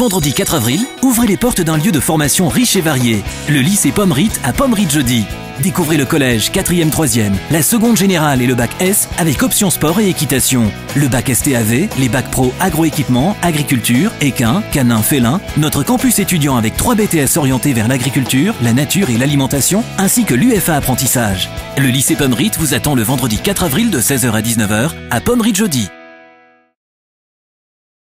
vendredi 4 avril, ouvrez les portes d'un lieu de formation riche et varié, le lycée Pommerit à Pommerit jeudi. Découvrez le collège 4e 3e, la seconde générale et le bac S avec option sport et équitation. Le bac STAV, les bacs pro agroéquipement, agriculture, équin, canin, félin, notre campus étudiant avec 3 BTS orientés vers l'agriculture, la nature et l'alimentation, ainsi que l'UFA apprentissage. Le lycée Pommerit vous attend le vendredi 4 avril de 16h à 19h à Pommerit jeudi.